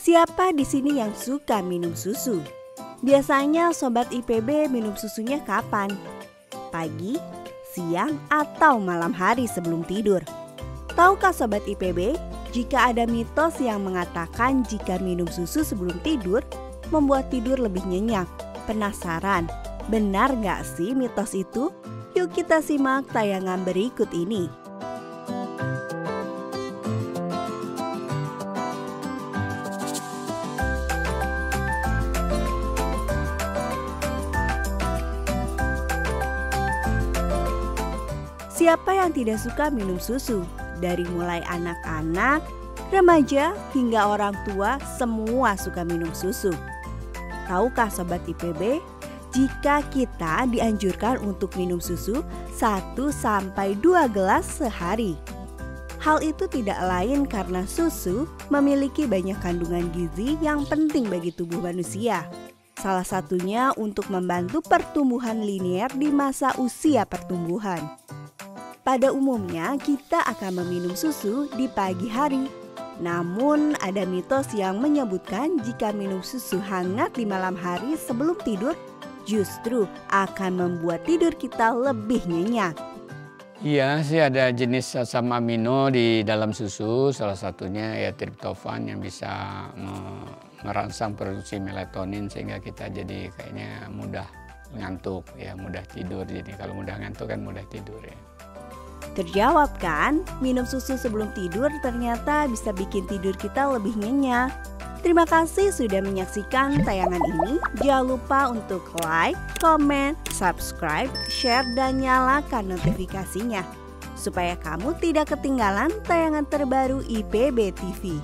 Siapa di sini yang suka minum susu? Biasanya sobat IPB minum susunya kapan? Pagi, siang, atau malam hari sebelum tidur? Tahukah sobat IPB, jika ada mitos yang mengatakan jika minum susu sebelum tidur membuat tidur lebih nyenyak? Penasaran? Benar nggak sih mitos itu? Yuk kita simak tayangan berikut ini. Siapa yang tidak suka minum susu? Dari mulai anak-anak, remaja, hingga orang tua, semua suka minum susu. Tahukah Sobat IPB, jika kita dianjurkan untuk minum susu 1-2 gelas sehari. Hal itu tidak lain karena susu memiliki banyak kandungan gizi yang penting bagi tubuh manusia. Salah satunya untuk membantu pertumbuhan linier di masa usia pertumbuhan. Pada umumnya kita akan meminum susu di pagi hari. Namun ada mitos yang menyebutkan jika minum susu hangat di malam hari sebelum tidur justru akan membuat tidur kita lebih nyenyak. Iya sih ada jenis asam amino di dalam susu, salah satunya ya triptofan yang bisa merangsang produksi melatonin sehingga kita jadi kayaknya mudah ngantuk ya mudah tidur jadi kalau mudah ngantuk kan mudah tidur ya. Terjawab kan? Minum susu sebelum tidur ternyata bisa bikin tidur kita lebih nyenyak. Terima kasih sudah menyaksikan tayangan ini. Jangan lupa untuk like, comment, subscribe, share, dan nyalakan notifikasinya. Supaya kamu tidak ketinggalan tayangan terbaru IPB TV.